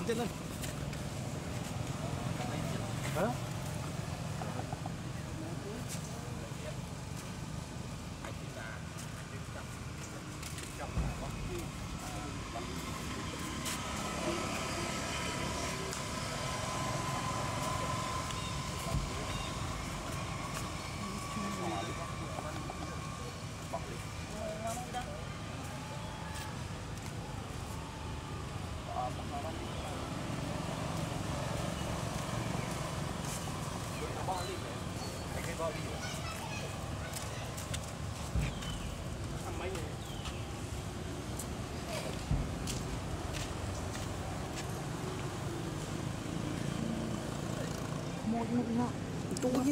Cắn chết lên. Hả? Ngon.